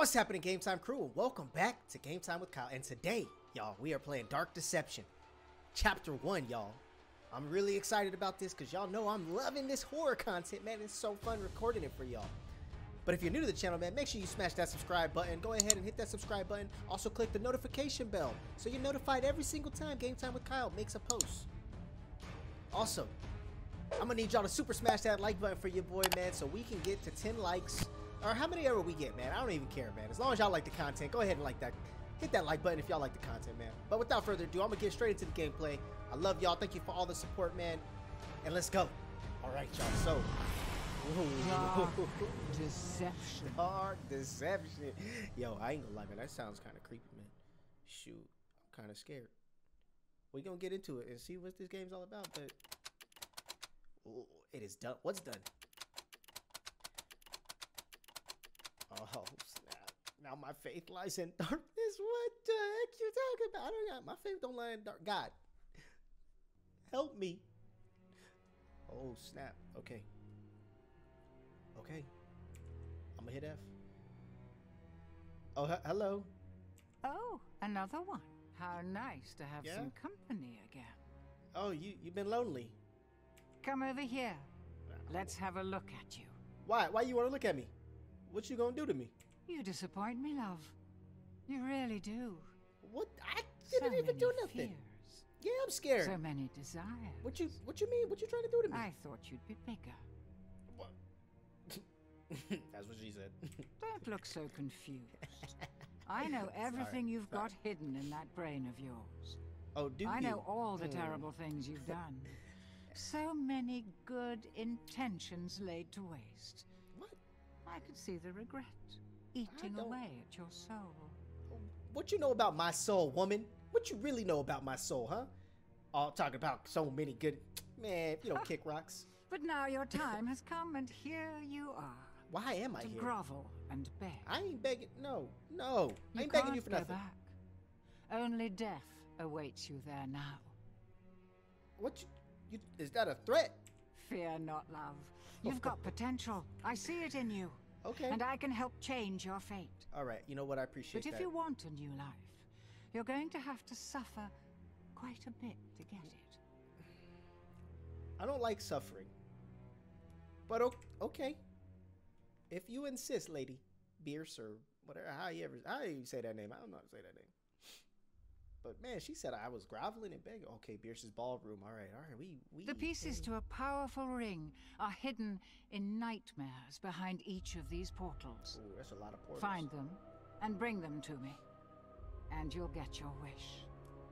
What's happening, Game Time crew? Welcome back to Game Time with Kyle. And today, y'all, we are playing Dark Deception, Chapter 1, y'all. I'm really excited about this because y'all know I'm loving this horror content, man. It's so fun recording it for y'all. But if you're new to the channel, man, make sure you smash that subscribe button. Go ahead and hit that subscribe button. Also, click the notification bell so you're notified every single time Game Time with Kyle makes a post. Also, I'm gonna need y'all to super smash that like button for your boy, man, so we can get to 10 likes. Or how many ever we get, man. I don't even care, man. As long as y'all like the content, go ahead and like that. Hit that like button if y'all like the content, man. But without further ado, I'm gonna get straight into the gameplay. I love y'all. Thank you for all the support, man. And let's go. All right, y'all. So, Dark deception. Dark deception. Yo, I ain't gonna lie, man. That sounds kind of creepy, man. Shoot, I'm kind of scared. We gonna get into it and see what this game's all about, but Ooh, it is done. What's done? Oh snap! Now my faith lies in darkness. What the heck you talking about? I don't got my faith don't lie in dark. God, help me. Oh snap! Okay. Okay. I'm gonna hit F. Oh, he- hello. Oh, another one. How nice to have Yeah? some company again. Oh, you you've been lonely. Come over here. Let's have a look at you. Why? Why you want to look at me? What you gonna do to me? You disappoint me, love. You really do. What? I didn't even do nothing. fears. Yeah, I'm scared. So many desires. What you What you mean? What you trying to do to me? I thought you'd be bigger. What? That's what she said. Don't look so confused. I know everything you've sorry. got hidden in that brain of yours. oh, do I you? know all the Hmm. terrible things you've done. So many good intentions laid to waste. I could see the regret eating away at your soul. What you know about my soul, woman? What you really know about my soul, huh? Oh, All talking about so many good. Man, you don't kick rocks. But now your time has come, and here you are Why am I to here? grovel and beg. I ain't begging. No, no. I ain't begging you for nothing. back. Only death awaits you there now. What you, you? Is that a threat? Fear not, love. You've got potential. I see it in you. Okay. And I can help change your fate. All right. You know what? I appreciate But if that. you want a new life, you're going to have to suffer quite a bit to get it. I don't like suffering. But okay. If you insist, lady. Bierce or whatever. How you ever. How you say that name? I don't know how to say that name. But man, she said I was groveling and begging. Okay, Bierce's ballroom. All right, all right. We we. The pieces to a powerful ring are hidden in nightmares behind each of these portals. Ooh, that's a lot of portals. Find them and bring them to me, and you'll get your wish.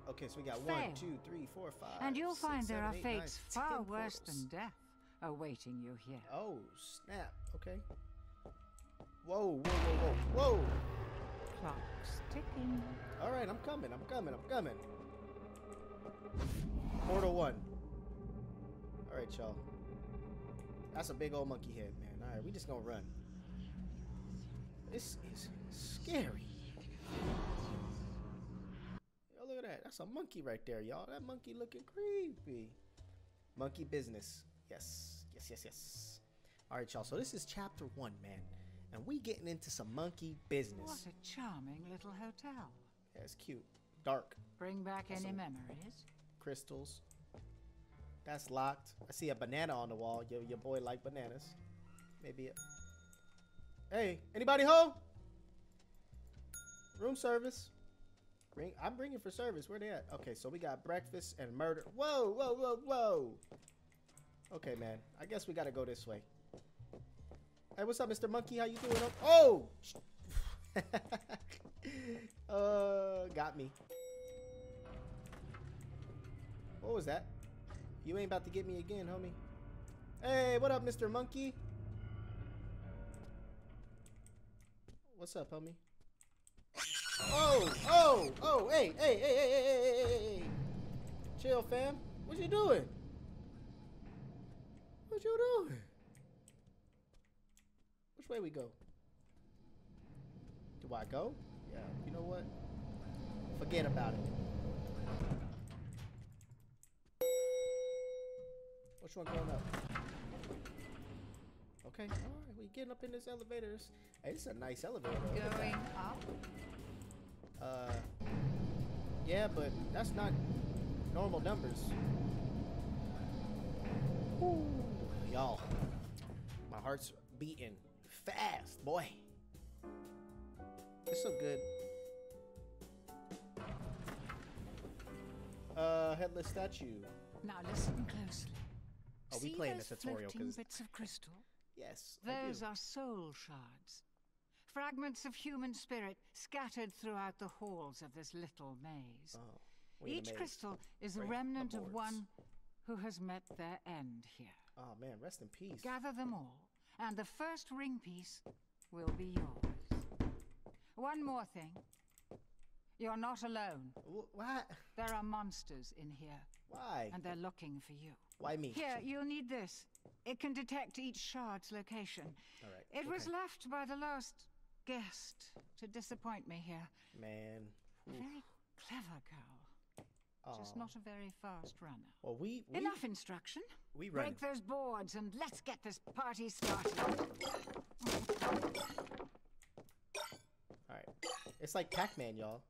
Okay, so we got Fail. one, two, three, four, five. and you'll six, find there seven, are eight, nine, fates far worse portals. than death awaiting you here. Oh snap! Okay. Whoa, whoa, whoa, whoa, whoa! Clock's ticking. All right, I'm coming. I'm coming. I'm coming. Portal one. All right, y'all. That's a big old monkey head, man. All right, we just gonna run. This is scary. Yo, look at that. That's a monkey right there, y'all. That monkey looking creepy. Monkey business. Yes, yes, yes, yes. All right, y'all. So this is chapter one, man, and we getting into some monkey business. What a charming little hotel. Yeah, it's cute. Dark. Bring back any memories? Crystals. That's locked. I see a banana on the wall. Your, your boy like bananas. Maybe a... Hey, anybody home? Room service. Ring. I'm bringing for service. Where they at? Okay, so we got breakfast and murder. Whoa, whoa, whoa, whoa. Okay, man. I guess we gotta go this way. Hey, what's up, Mr. Monkey? How you doing? Oh! uh, got me. What was that? You ain't about to get me again, homie. Hey, what up, Mr. Monkey? What's up, homie? Oh, oh, oh, hey, hey, hey, hey, hey, hey, hey, hey, hey. Chill, fam. What you doing? What you doing? Which way we go? Do I go? Yeah, you know what? Forget about it. Which one going up? okay. All right, we getting up in this elevator. It's, hey, it's a nice elevator. Going up? Uh, yeah, but that's not normal numbers. Ooh, y'all, my heart's beating fast, boy. It's so good. Uh, headless statue. Now listen closely. Are we See playing those the tutorial? floating 'Cause- bits of crystal? Yes, I Those do. are soul shards. Fragments of human spirit scattered throughout the halls of this little maze. Oh, we in a Each maze. crystal is a remnant of one who has met their end here. Oh man, rest in peace. Gather them all, and the first ring piece will be yours. One more thing. You're not alone. Wh- What? There are monsters in here, Why? and they're looking for you. Why me? Here, you'll need this. It can detect each shard's location. All right. It was left by the last guest to disappoint me here. Man. Very clever girl, just not a very fast runner. Well, we we Enough instruction. we run. Break those boards and let's get this party started. All right. It's like Pac-Man, y'all.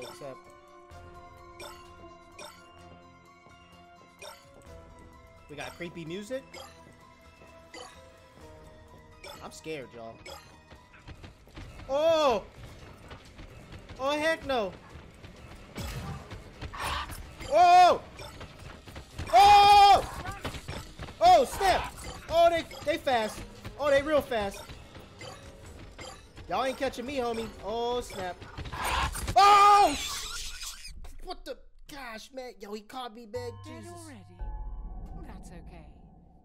Except. We got creepy music. I'm scared, y'all. Oh! Oh, heck no! Oh! Oh! Oh, snap! Oh, they they fast. Oh, they real fast. Y'all ain't catching me, homie. Oh, snap. Oh! What the? Gosh, man. Yo, he caught me, man. Dead Jesus. already? That's okay.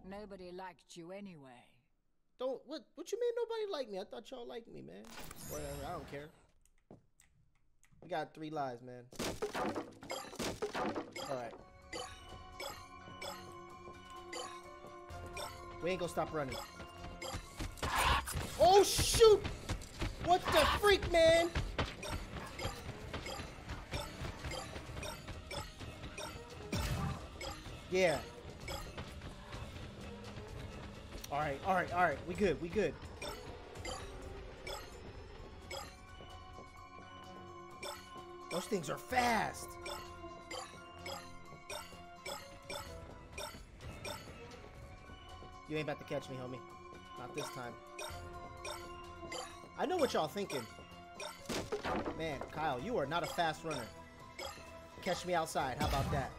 Nobody liked you anyway. Don't, what, what you mean nobody like me? I thought y'all liked me, man. Whatever, I don't care. We got three lives, man. Alright. We ain't gonna stop running. Oh, shoot! What the freak, man? Yeah. Alright, alright, alright. We good, we good. Those things are fast. You ain't about to catch me, homie. Not this time. I know what y'all thinking. Man, Kyle, you are not a fast runner. Catch me outside. How about that?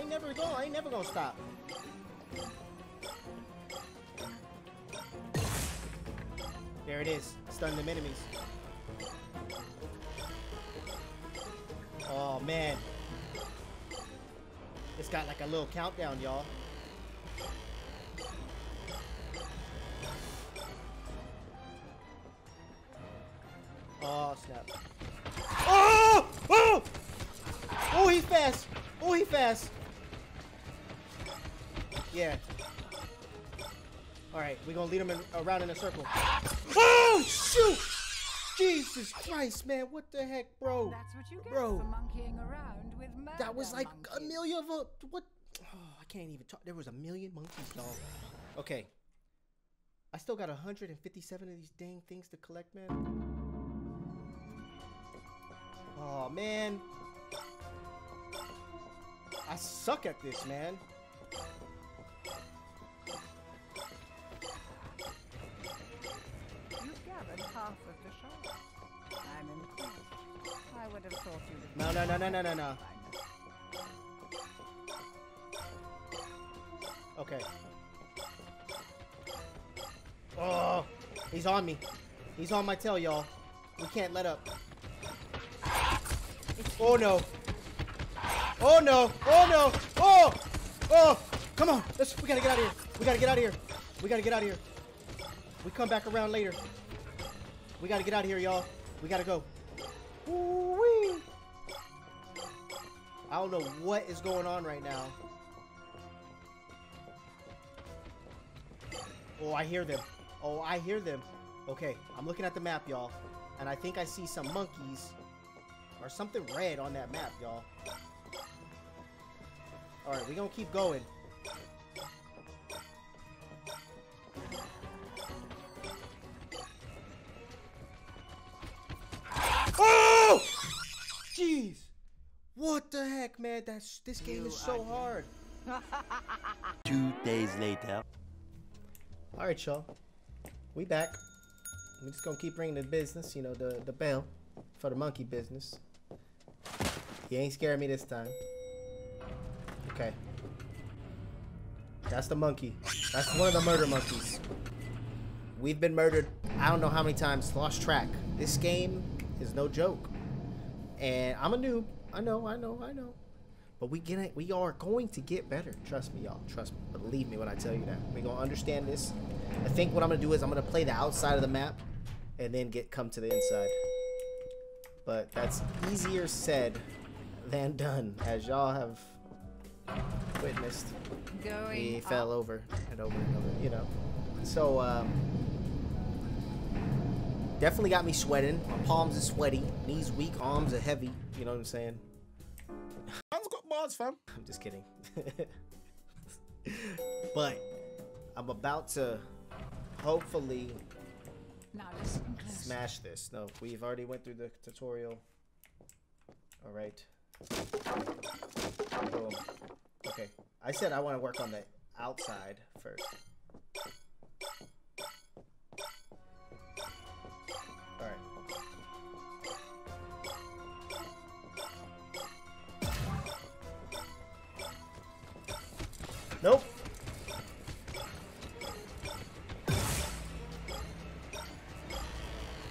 I ain't never going. I ain't never gonna stop. There it is. Stun them enemies. Oh man. It's got like a little countdown, y'all. Oh snap. Oh! Oh! Oh, he's fast. Oh, he fast. Yeah. All right, we're gonna lead him in, around in a circle. Oh shoot! Jesus Christ, man, what the heck, bro? That's what you get Bro. for monkeying around with murder That was like a million of a what? Oh, I can't even talk. There was a million monkeys, dog. Okay. I still got 157 of these dang things to collect, man. Oh man. I suck at this, man. Half of the shards. I'm impressed. I would have thought you'd No, no, no, no, no, no, no. Okay. Oh, he's on me. He's on my tail, y'all. We can't let up. Oh no. Oh no. Oh no. Oh. Oh. Come on. Let's. We gotta get out of here. We gotta get out of here. We gotta get out of here. We come back around later. We gotta get out of here, y'all. We gotta go. Ooh-wee. I don't know what is going on right now. Oh, I hear them. Oh, I hear them. Okay, I'm looking at the map, y'all. And I think I see some monkeys or something red on that map, y'all. Alright, we gonna keep going. Oh! Jeez! What the heck, man? That's this game is so hard. Two days later. Alright, y'all. We back. We're just gonna keep bringing the business, you know, the, the bell for the monkey business. He ain't scaring me this time. Okay. That's the monkey. That's one of the murder monkeys. We've been murdered, I don't know how many times, lost track. This game is no joke. And I'm a noob. I know, I know, I know. But we get it. we are going to get better. Trust me, y'all. Trust me. Believe me when I tell you that. We're gonna understand this. I think what I'm gonna do is I'm gonna play the outside of the map and then get come to the inside. But that's easier said than done, as y'all have witnessed. Going He up. fell over and over and over, you know. So um, definitely got me sweating. My palms are sweaty, knees weak, arms are heavy. You know what I'm saying? Man's got bars, fam. I'm just kidding. but I'm about to hopefully Now listen close. smash this. No, we've already went through the tutorial. All right. Boom. Okay. I said I want to work on the outside first. Nope.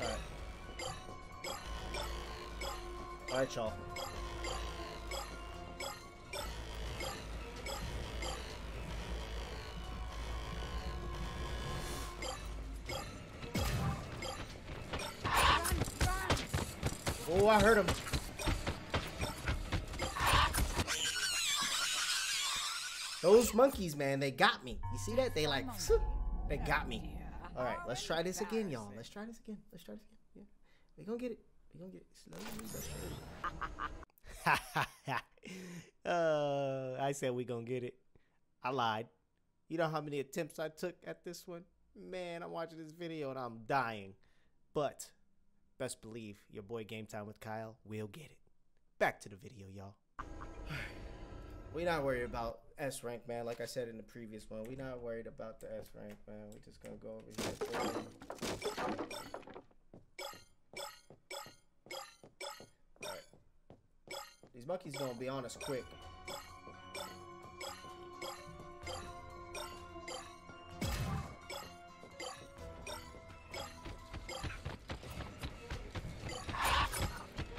Alright. Alright, y'all. Oh, I heard him. Those monkeys, man, they got me. You see that? They like, they got me. All right, let's try this again, y'all. Let's try this again. Let's try this again. Yeah. We gonna get it. We gonna get it slowly uh, I said we gonna get it. I lied. You know how many attempts I took at this one? Man, I'm watching this video and I'm dying. But best believe your boy Game Time with Kyle will get it. Back to the video, y'all. we not worried about S rank, man. Like I said in the previous one, we're not worried about the S rank, man. We're just gonna go over here. These monkeys gonna be on us quick.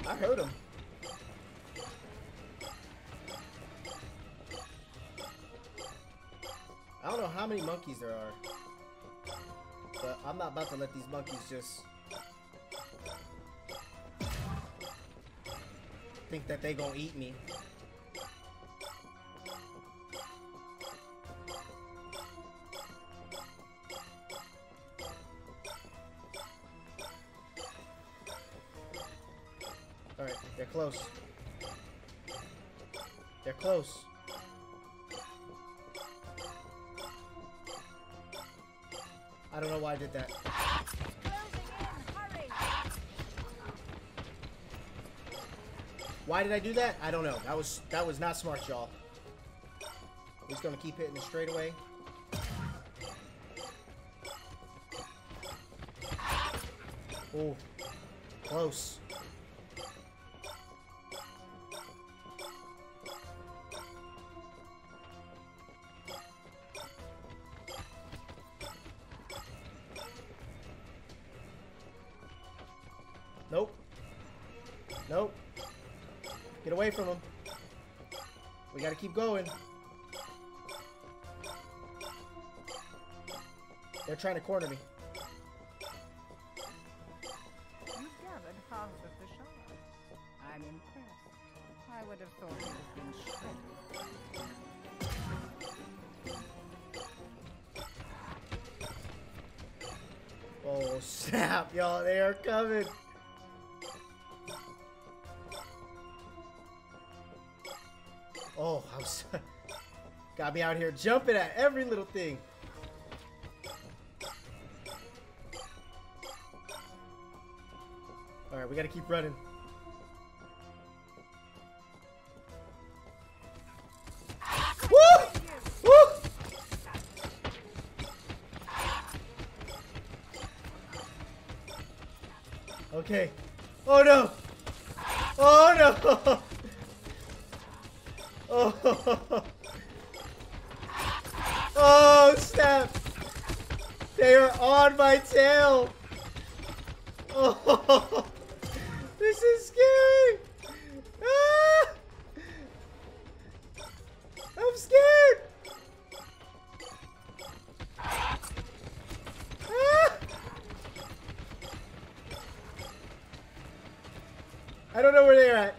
I heard him. How many monkeys there are. But I'm not about to let these monkeys just think that they gonna eat me. Alright, they're close. They're close. I don't know why I did that. Why did I do that? I don't know. That was that was not smart, y'all. He's gonna keep hitting the straightaway. Oh, close. Nope. Nope. Get away from him. We gotta keep going. They're trying to corner me. You've gathered half of the shards. I'm impressed. I would have thought have been shredded. Oh snap, y'all, they are coming. Got me out here jumping at every little thing. All right, we gotta keep running. Woo! Woo! Okay. Oh no! Oh no! tail! Oh! This is scary! Ah! I'm scared! Ah! I don't know where they're at.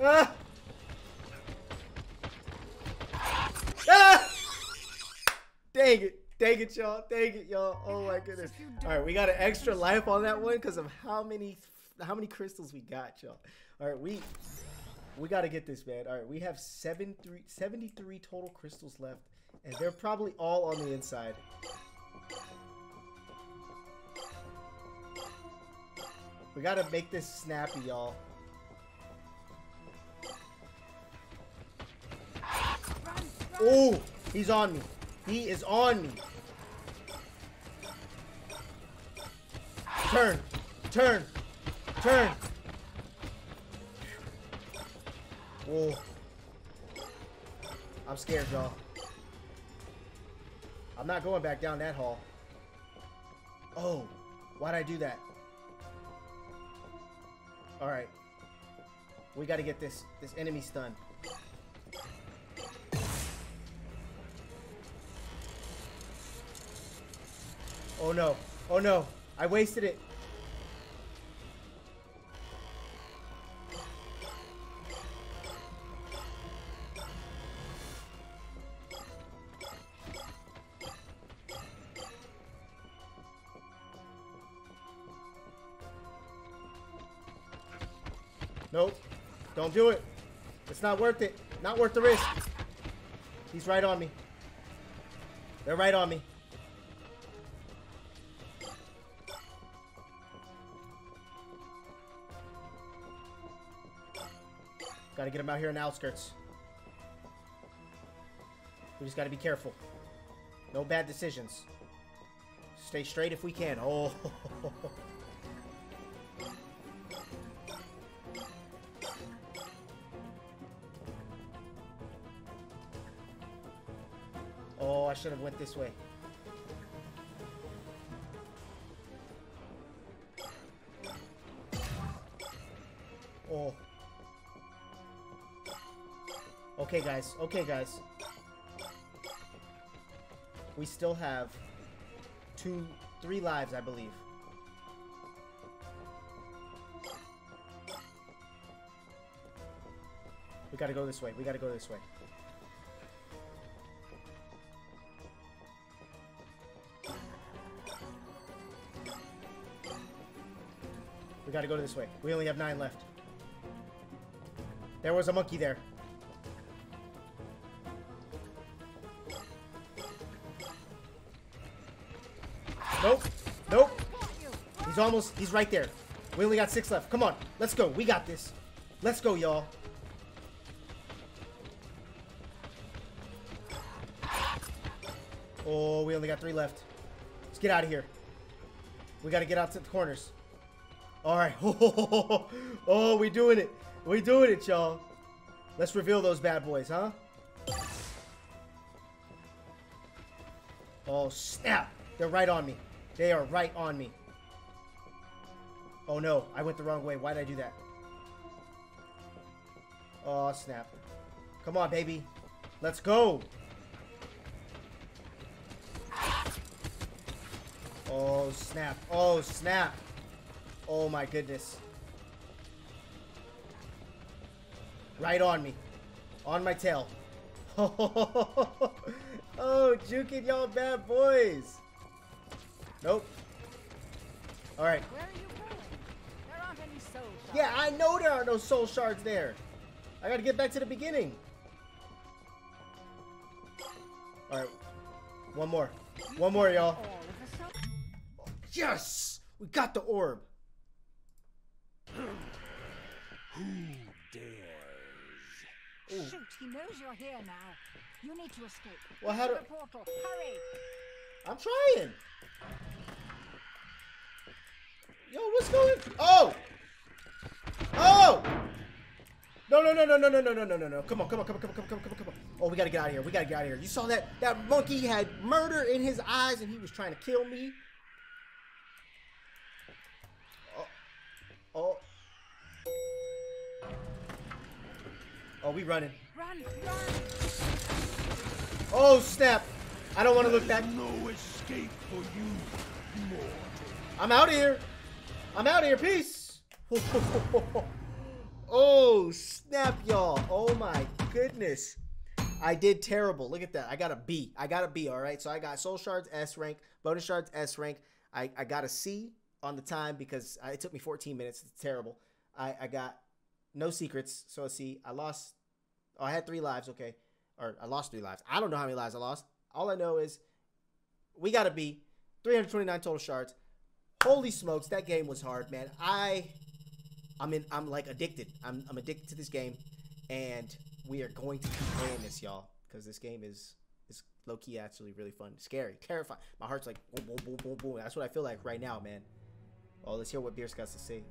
Ah! Dang it, y'all. Dang it, y'all. Oh my goodness. All right, we got an extra life on that one because of how many how many crystals we got, y'all. All right, we we got to get this, man. All right, we have seven, three, 73 total crystals left, and they're probably all on the inside. We got to make this snappy, y'all. Oh, he's on me. He is on me. Turn, turn, turn. Whoa. I'm scared, y'all. I'm not going back down that hall. Oh, why'd I do that? Alright. We gotta get this this enemy stunned. Oh no. Oh no. I wasted it. Nope. Don't do it. It's not worth it. Not worth the risk. He's right on me. They're right on me. Gotta get him out here in the outskirts. We just gotta be careful. No bad decisions. Stay straight if we can. Oh. Oh, I should have went this way. Okay, guys. Okay, guys. We still have two, three lives, I believe. We gotta go this way. We gotta go this way. We gotta go this way. We only have nine left. There was a monkey there. Nope. He's almost, he's right there. We only got six left. Come on. Let's go. We got this. Let's go, y'all. Oh, we only got three left. Let's get out of here. We got to get out to the corners. All right. Oh, we doing it. We doing it, y'all. Let's reveal those bad boys, huh? Oh, snap. They're right on me. They are right on me. Oh, no. I went the wrong way. Why did I do that? Oh, snap. Come on, baby. Let's go. Oh, snap. Oh, snap. Oh, my goodness. Right on me. On my tail. oh, juking y'all bad boys. Nope. Alright. Where are you going? There are aren't any soul shards. Yeah, I know there are no soul shards there. I gotta get back to the beginning. Alright. One more. One more, y'all. All of a sudden, Yes! We got the orb. Who dares? Ooh. Shoot, he knows you're here now. You need to escape. Well, how To do- the portal. Hurry! I'm trying. Yo, what's going? Oh! Oh! No, no, no, no, no, no, no, no, no, no, no. Come on, come on, come on, come on, come on, come on, come on, come on. Oh, we gotta get out of here. We gotta get out of here. You saw that? That monkey had murder in his eyes and he was trying to kill me. Oh. Oh. Oh, we running. Run, run! Oh, snap. I don't want to look back. No escape for you, mortal. I'm out here. I'm out of here. Peace. oh, snap, y'all. Oh, my goodness. I did terrible. Look at that. I got a B. I got a B, all right? So I got Soul Shards S rank, Bonus Shards S rank. I, I got a C on the time because I, it took me 14 minutes. It's terrible. I, I got no secrets, so a C. I lost. Oh, I had three lives. Okay. Or I lost three lives. I don't know how many lives I lost. All I know is we got a B. 329 total shards. Holy smokes, that game was hard, man. I I'm in I'm like addicted. I'm I'm addicted to this game and we are going to keep playing this, y'all, cuz this game is is low key actually really fun, scary, terrifying. My heart's like boom boom boom boom boom. That's what I feel like right now, man. Oh, let's hear what Beers got to say.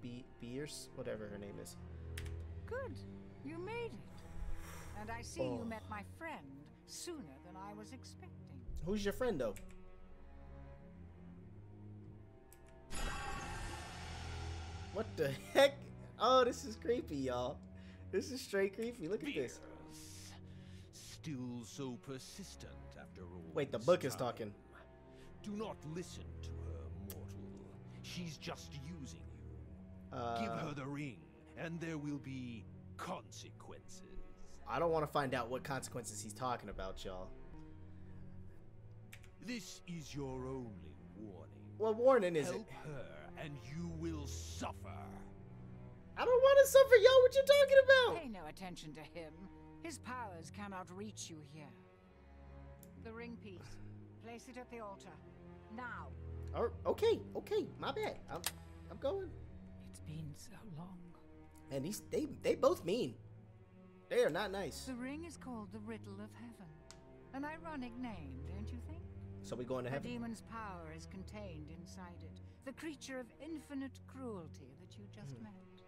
Be Beers, whatever her name is. Good. You made it. And I see Oh. you met my friend sooner than I was expecting. Who's your friend though? What the heck? Oh, this is creepy, y'all. This is straight creepy. Look at this. Still so persistent after all. Wait, the book is talking. Do not listen to her, mortal. She's just using you. Uh, Give her the ring, and there will be consequences. I don't want to find out what consequences he's talking about, y'all. This is your only warning. What warning is it? Her, and you will suffer. I don't want to suffer, y'all. What you talking about? Pay no attention to him. His powers cannot reach you here. The ring piece. Place it at the altar. Now. Or, okay, okay, my bad. I'm, I'm going. It's been so long. And these, they, they both mean. They are not nice. The ring is called the Riddle of Heaven. An ironic name, don't you think? So we going to heaven. The heaven? demon's power is contained inside it. The creature of infinite cruelty that you just Hmm. met.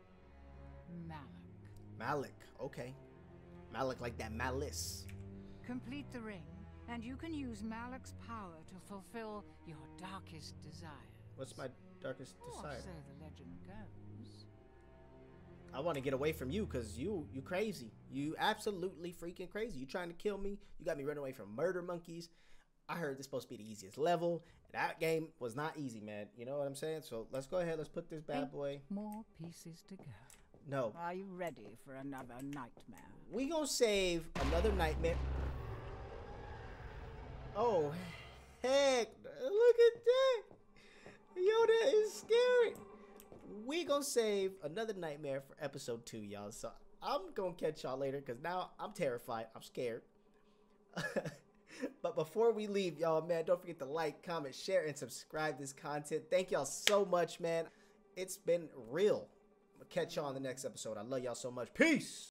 Malak. Malik. Okay. Malik like that malice. Complete the ring, and you can use Malak's power to fulfill your darkest desires. What's my darkest Or desire? so the legend goes. I want to get away from you because you you crazy. You absolutely freaking crazy. You trying to kill me. You got me running away from murder monkeys. I heard this supposed to be the easiest level. That game was not easy, man. You know what I'm saying? So let's go ahead. Let's put this bad Eight boy. More pieces to go. No, Are you ready for another nightmare? we gonna save another nightmare. Oh, heck! Look at that. Yo, that is scary. We gonna save another nightmare for episode two, y'all. So I'm gonna catch y'all later because now I'm terrified. I'm scared. but before we leave, y'all, man, don't forget to like, comment, share, and subscribe this content. Thank y'all so much, man. It's been real. Catch y'all on the next episode. I love y'all so much. Peace.